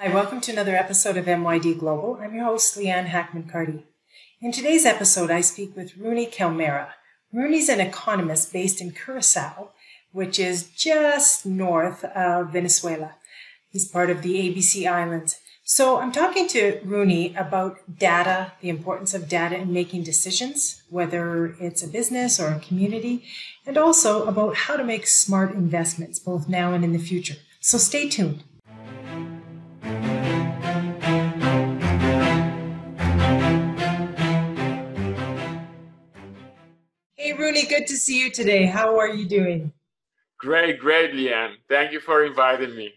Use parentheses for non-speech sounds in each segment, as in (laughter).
Hi, welcome to another episode of MYD Global. I'm your host, Leanne Hackman Carty. In today's episode, I speak with Runy Calmera. Runy's an economist based in Curacao, which is just north of Venezuela. He's part of the ABC Islands. So I'm talking to Runy about data, the importance of data in making decisions, whether it's a business or a community, and also about how to make smart investments both now and in the future. So stay tuned. Runy, good to see you today. How are you doing? Great, great, Leanne. Thank you for inviting me.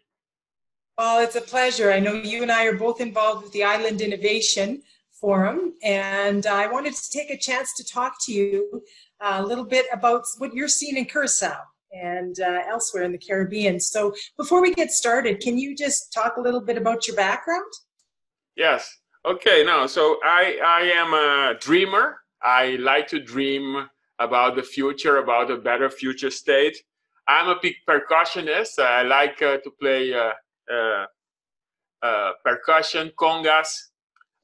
Well, it's a pleasure. I know you and I are both involved with the Island Innovation Forum, and I wanted to take a chance to talk to you a little bit about what you're seeing in Curacao and uh, elsewhere in the Caribbean. So, before we get started, can you just talk a little bit about your background? Yes. Okay. Now, so I I am a dreamer. I like to dream about the future, about a better future state. I'm a big percussionist. I like uh, to play uh, uh, uh percussion, congas.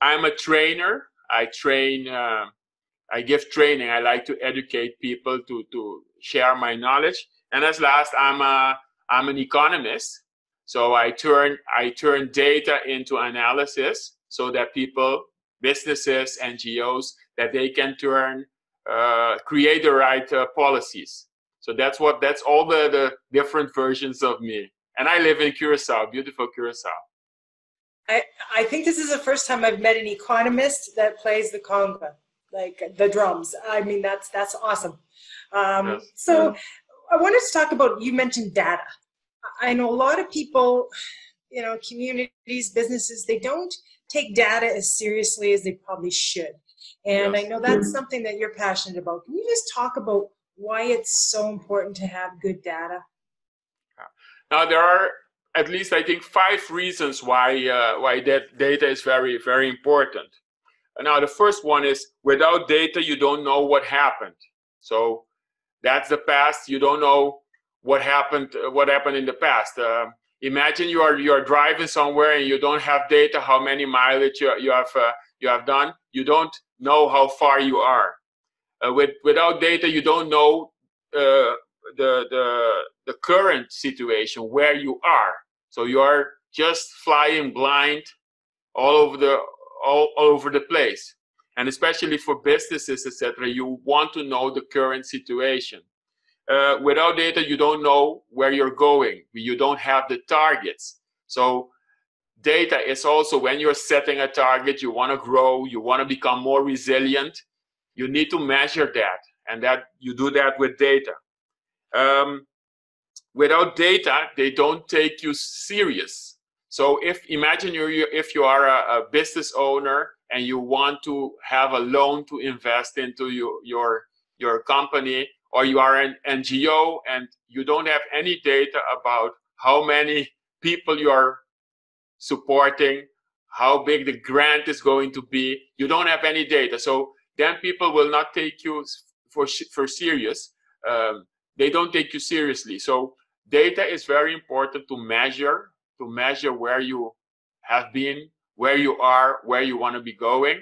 I'm a trainer. I train. Uh, I give training. I like to educate people to to share my knowledge. And as last, I'm a I'm an economist. So I turn I turn data into analysis so that people, businesses, NGOs, that they can turn uh, create the right uh, policies. So that's what that's all the, the different versions of me. And I live in Curacao, beautiful Curacao. I, I think this is the first time I've met an economist that plays the conga, like the drums. I mean, that's that's awesome. Um, yes. So I wanted to talk about. You mentioned data. I know a lot of people, you know, communities, businesses, they don't take data as seriously as they probably should. And yes. I know that's something that you're passionate about. Can you just talk about why it's so important to have good data? Now there are at least I think five reasons why uh, why that data is very very important. Now the first one is without data you don't know what happened. So that's the past. You don't know what happened what happened in the past. Uh, imagine you are you are driving somewhere and you don't have data how many mileage you, you have uh, you have done. You don't know how far you are. Uh, with without data, you don't know uh, the the the current situation where you are. So you are just flying blind all over the all, all over the place. And especially for businesses, etc., you want to know the current situation. Uh, without data, you don't know where you're going. You don't have the targets. So data is also when you're setting a target, you want to grow, you want to become more resilient, you need to measure that, and that you do that with data. Um, without data, they don't take you serious. So if imagine you if you are a, a, business owner and you want to have a loan to invest into your your your company, or you are an NGO and you don't have any data about how many people you are supporting, how big the grant is going to be. You don't have any data. So then people will not take you for, for serious. Um, they don't take you seriously. So data is very important to measure, to measure where you have been, where you are, where you want to be going.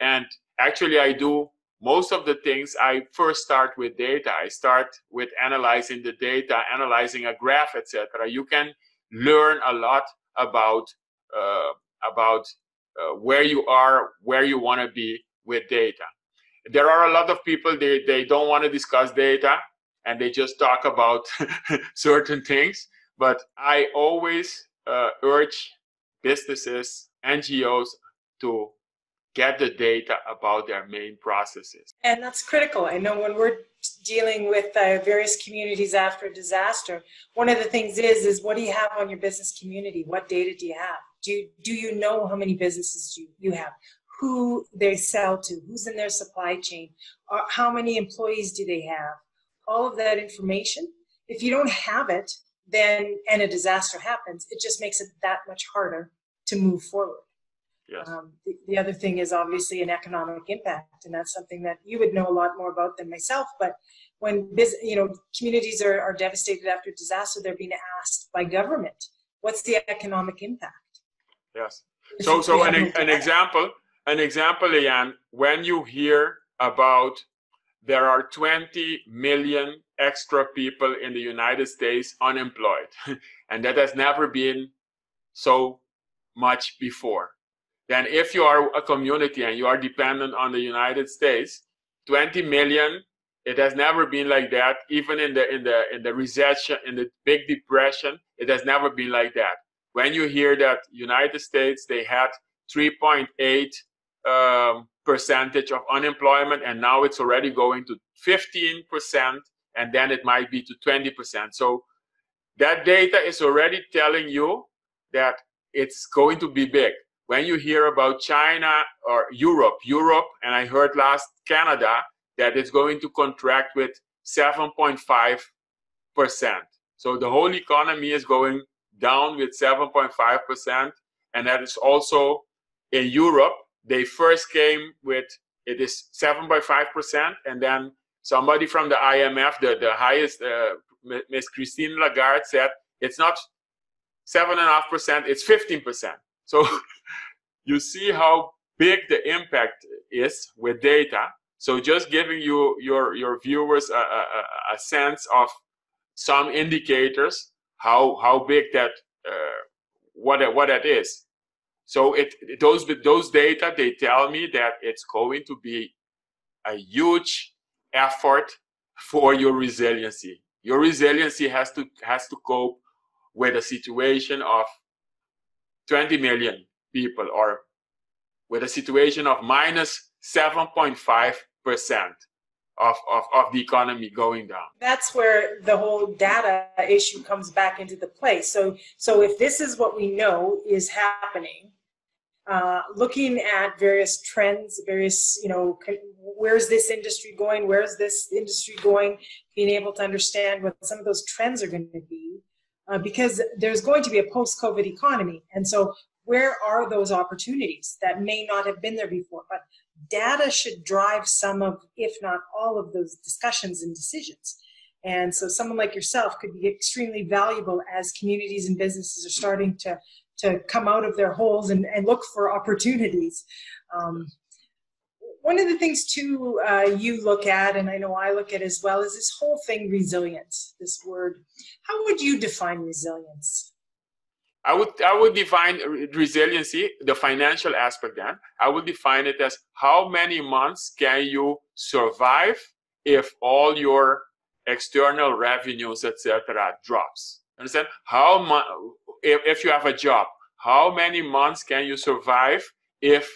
And actually, I do most of the things. I first start with data. I start with analyzing the data, analyzing a graph, etc. You can learn a lot about uh, about uh, where you are, where you want to be with data. There are a lot of people they they don't want to discuss data and they just talk about (laughs) certain things. But I always uh, urge businesses, NGOs to get the data about their main processes. And that's critical. I know when we're dealing with uh, various communities after a disaster, one of the things is is what do you have on your business community? What data do you have? Do you, do you know how many businesses you, you have? Who they sell to? Who's in their supply chain? How many employees do they have? All of that information. If you don't have it, then and a disaster happens, it just makes it that much harder to move forward. Yes. Um, the, the, other thing is obviously an economic impact, and that's something that you would know a lot more about than myself. But when you know communities are, are devastated after a disaster, they're being asked by government, "What's the economic impact?" Yes. So, so an, an example, an example, Leanne, when you hear about there are 20 million extra people in the United States unemployed, (laughs) and that has never been so much before. Then, if you are a community and you are dependent on the United States, 20 million, it has never been like that. Even in the in the in the recession, in the big depression, it has never been like that. When you hear that United States they had 3.8 um, percentage of unemployment, and now it's already going to 15 percent, and then it might be to 20 percent. So that data is already telling you that it's going to be big. When you hear about China or Europe, Europe, and I heard last Canada that it's going to contract with 7.5 percent. So the whole economy is going down with 7.5 percent, and that is also in Europe. They first came with it is 7.5 percent, and then somebody from the IMF, the the highest, uh, Miss Christine Lagarde said it's not seven and a half percent, it's 15 percent. So (laughs) you see how big the impact is with data. So just giving you your your viewers a, a, a sense of some indicators how how big that uh, what what that is. So it those with those data they tell me that it's going to be a huge effort for your resiliency. Your resiliency has to has to cope with a situation of 20 million people or with a situation of minus 7.5 percent of, of, of the economy going down. That's where the whole data issue comes back into the play. So, so if this is what we know is happening, uh, looking at various trends, various, you know, where's this industry going? Where's this industry going? Being able to understand what some of those trends are going to be, uh, because there's going to be a post-COVID economy, and so where are those opportunities that may not have been there before? But data should drive some of, if not all of those discussions and decisions. And so someone like yourself could be extremely valuable as communities and businesses are starting to, to come out of their holes and, and look for opportunities. Um, one of the things too uh, you look at, and I know I look at as well, is this whole thing resilience, this word. How would you define resilience? I would I would define resiliency, the financial aspect. Then I would define it as how many months can you survive if all your external revenues, etc., drops. Understand how much if, if you have a job, how many months can you survive if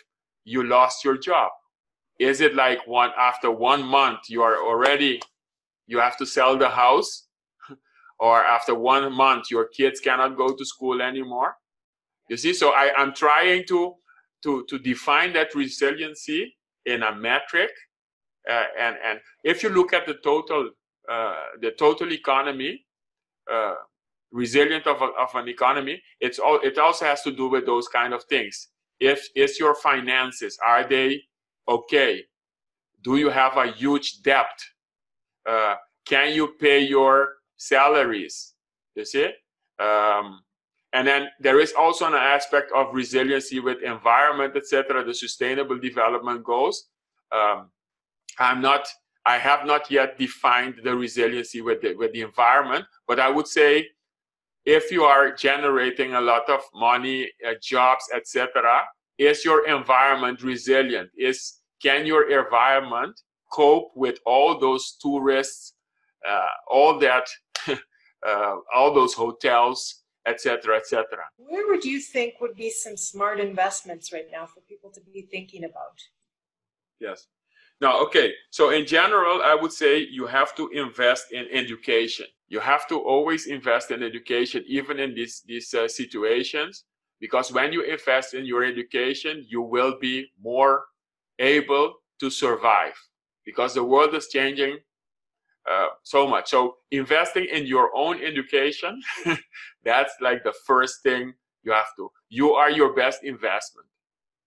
you lost your job? Is it like one after one month you are already you have to sell the house? (laughs) Or after one month your kids cannot go to school anymore? You see so I, i'm trying to to to define that resiliency in a metric uh, and and if you look at the total uh, the total economy uh, resilient of, a, of an economy it's all it also has to do with those kind of things. If is your finances are they okay do you have a huge debt uh, can you pay your salaries. You see? Um, and then there is also an aspect of resiliency with environment, etc., the sustainable development goals. Um, I'm not, I have not yet defined the resiliency with the, with the environment, but I would say if you are generating a lot of money, uh, jobs, etc., is your environment resilient? Is can your environment cope with all those tourists, uh, all that (laughs) uh, all those hotels, etc., etc. Where would you think would be some smart investments right now for people to be thinking about? Yes. Now, okay. So in general, I would say you have to invest in education. You have to always invest in education, even in these these uh, situations, because when you invest in your education, you will be more able to survive. Because the world is changing uh, so much. So investing in your own education, (laughs) that's like the first thing you have to. You are your best investment.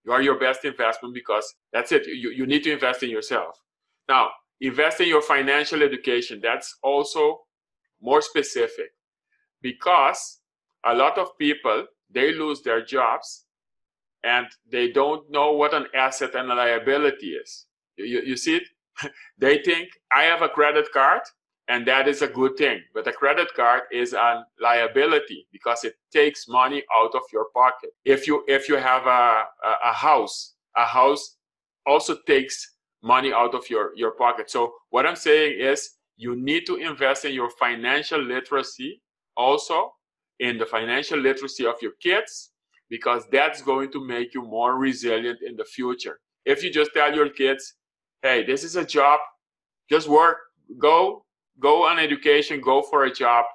You are your best investment because that's it. You, you need to invest in yourself. Now, invest in your financial education. That's also more specific because a lot of people, they lose their jobs and they don't know what an asset and a liability is. You, you see it? (laughs) they think I have a credit card and that is a good thing. But a credit card is a liability because it takes money out of your pocket. If you if you have a, a, a house, a house also takes money out of your, your pocket. So what I'm saying is you need to invest in your financial literacy also in the financial literacy of your kids because that's going to make you more resilient in the future. If you just tell your kids, hey, this is a job, just work, go, go on education, go for a job.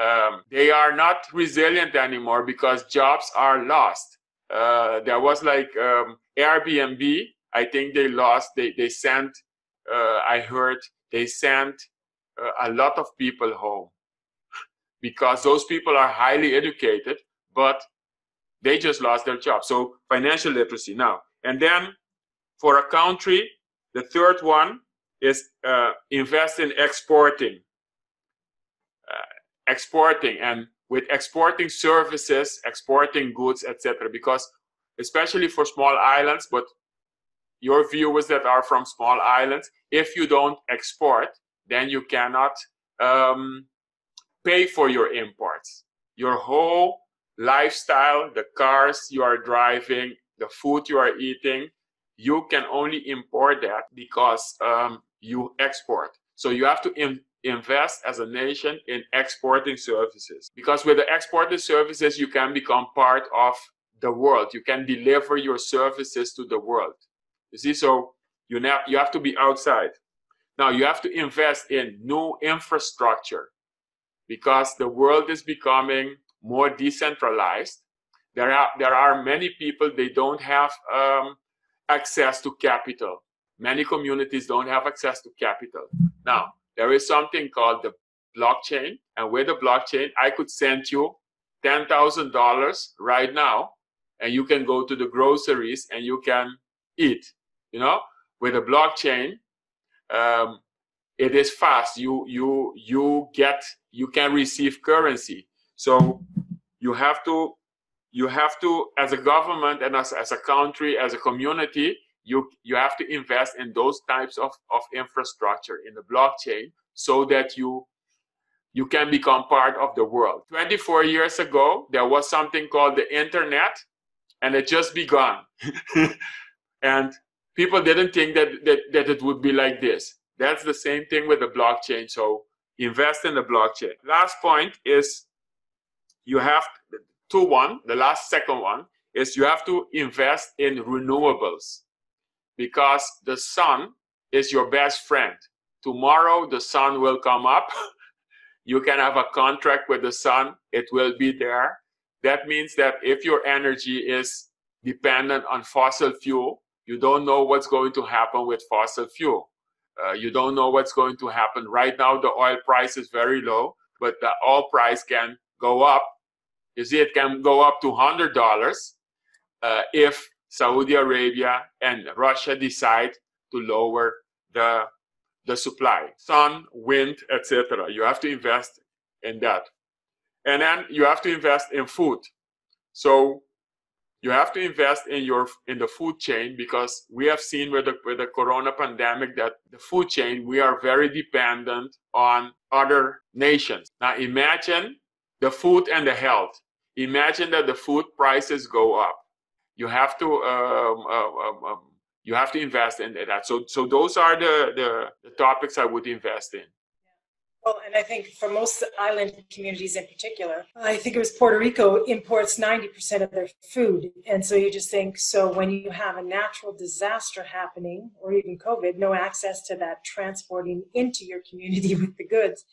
Um, they are not resilient anymore because jobs are lost. Uh, there was like um, Airbnb. I think they lost. They they sent. Uh, I heard they sent uh, a lot of people home because those people are highly educated, but they just lost their job. So financial literacy now, and then for a country, the third one is uh, invest in exporting. Uh, exporting and with exporting services, exporting goods, etc. Because especially for small islands, but your viewers that are from small islands, if you don't export, then you cannot um, pay for your imports. Your whole lifestyle, the cars you are driving, the food you are eating, you can only import that because um, you export. So you have to in, invest as a nation in exporting services because with the exporting services, you can become part of the world. You can deliver your services to the world. You see, so you, you have to be outside. Now you have to invest in new infrastructure because the world is becoming more decentralized. There are there are many people they don't have um, access to capital. Many communities don't have access to capital. Now, there is something called the blockchain. And with the blockchain, I could send you $10,000 right now, and you can go to the groceries and you can eat. You know, with a blockchain, um, it is fast. You you you get you can receive currency. So you have to you have to as a government and as, as a country as a community you you have to invest in those types of, of infrastructure in the blockchain so that you you can become part of the world. 24 years ago there was something called the internet and it just begun. (laughs) And people didn't think that, that that it would be like this. That's the same thing with the blockchain. So invest in the blockchain. Last point is you have two one the last second one is you have to invest in renewables because the sun is your best friend. Tomorrow, the sun will come up. (laughs) you can have a contract with the sun, it will be there. That means that if your energy is dependent on fossil fuel, you don't know what's going to happen with fossil fuel. Uh, you don't know what's going to happen. Right now, the oil price is very low, but the oil price can go up. You see, it can go up to $100 uh, if Saudi Arabia and Russia decide to lower the, the supply, sun, wind, etc. You have to invest in that. And then you have to invest in food. So you have to invest in your in the food chain because we have seen with the with the corona pandemic that the food chain we are very dependent on other nations. Now imagine the food and the health. Imagine that the food prices go up you have to um, uh, um, um, you have to invest in that. So so those are the, the, the topics I would invest in. Well, and I think for most island communities in particular, I think it was Puerto Rico imports 90% of their food. And so you just think so when you have a natural disaster happening or even COVID, no access to that transporting into your community (laughs) with the goods,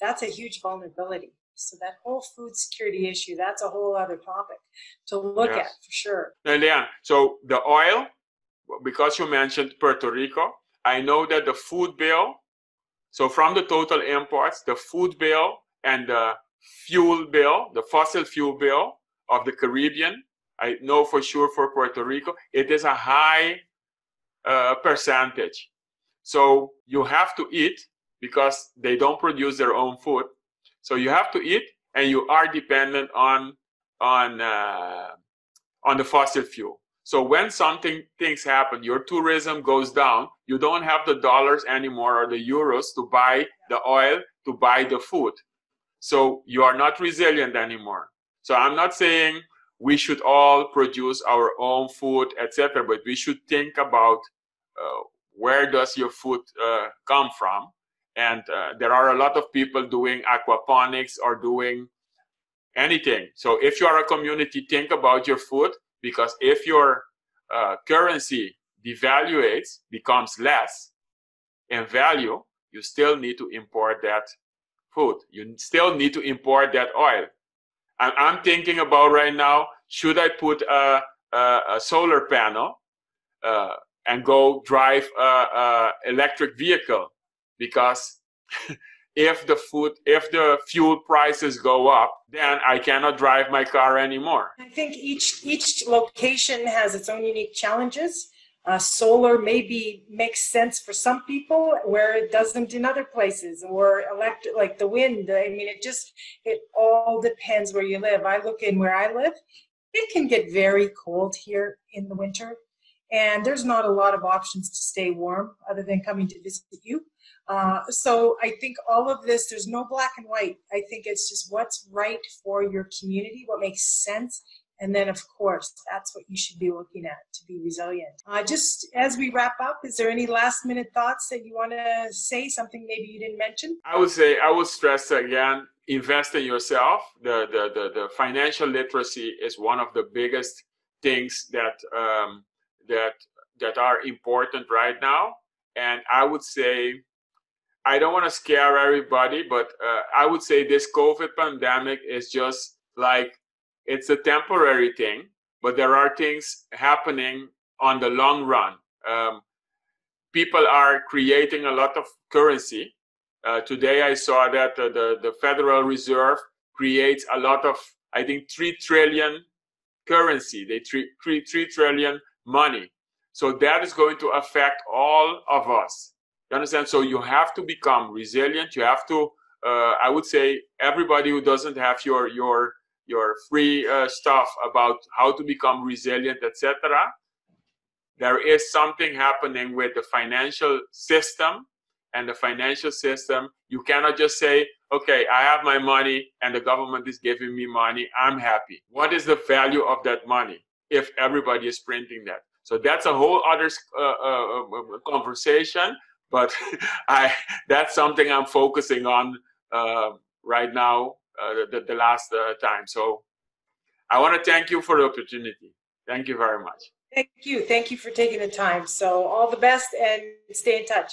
that's a huge vulnerability. So that whole food security issue, that's a whole other topic to look yes. at for sure. And yeah, so the oil, because you mentioned Puerto Rico, I know that the food bill, so from the total imports, the food bill and the fuel bill, the fossil fuel bill of the Caribbean, I know for sure for Puerto Rico, it is a high uh, percentage. So you have to eat because they don't produce their own food. So you have to eat, and you are dependent on on uh, on the fossil fuel. So when something things happen, your tourism goes down, you don't have the dollars anymore or the euros to buy the oil, to buy the food. So you are not resilient anymore. So I'm not saying we should all produce our own food, etc., but we should think about uh, where does your food uh, come from. And uh, there are a lot of people doing aquaponics or doing anything. So if you are a community, think about your food because if your uh, currency devaluates, becomes less in value, you still need to import that food. You still need to import that oil. And I'm thinking about right now, should I put a, a, a solar panel uh, and go drive a, electric vehicle? Because (laughs) if the food if the fuel prices go up then i cannot drive my car anymore. I think each each location has its own unique challenges. Uh, solar maybe makes sense for some people where it doesn't in other places or electric like the wind i mean it just it all depends where you live. I look in where i live it can get very cold here in the winter and there's not a lot of options to stay warm other than coming to visit you uh, so I think all of this, there's no black and white. I think it's just what's right for your community, what makes sense. And then, of course, that's what you should be looking at to be resilient. Uh, just as we wrap up, is there any last minute thoughts that you want to say? Something maybe you didn't mention? I would say, I would stress again invest in yourself. The, the, the, the financial literacy is one of the biggest things that, um, that, that are important right now. And I would say I don't want to scare everybody, but uh, I would say this COVID pandemic is just like it's a temporary thing, but there are things happening on the long run. Um, people are creating a lot of currency. Uh, today, I saw that uh, the, the Federal Reserve creates a lot of, I think, 3 trillion currency. They three, three, 3 trillion money. So that is going to affect all of us you understand? So you have to become resilient. You have to, uh, I would say, everybody who doesn't have your your your free uh, stuff about how to become resilient, etc. There is something happening with the financial system, and the financial system. You cannot just say, "Okay, I have my money, and the government is giving me money. I'm happy." What is the value of that money if everybody is printing that? So that's a whole other uh, uh, uh conversation but (laughs) I that's something I'm focusing on uh, right now. Uh, the, the last uh, time, so I want to thank you for the opportunity. Thank you very much. Thank you. Thank you for taking the time. So all the best and stay in touch.